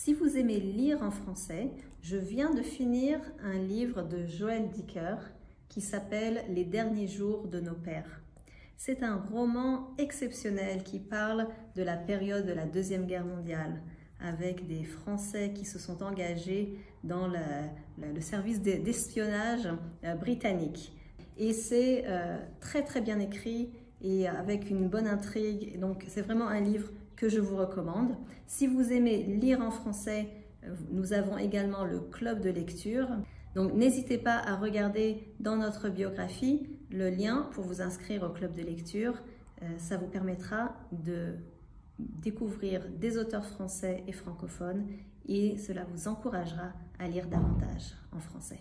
Si vous aimez lire en français, je viens de finir un livre de Joël Dicker qui s'appelle Les derniers jours de nos pères. C'est un roman exceptionnel qui parle de la période de la Deuxième Guerre mondiale, avec des Français qui se sont engagés dans le, service d'espionnage euh, britannique. Et c'est euh, très très bien écrit et avec une bonne intrigue. Donc c'est vraiment un livre que je vous recommande. Si vous aimez lire en français, nous avons également le club de lecture. Donc n'hésitez pas à regarder dans notre biographie le lien pour vous inscrire au club de lecture. Euh, ça vous permettra de découvrir des auteurs français et francophones et cela vous encouragera à lire davantage en français.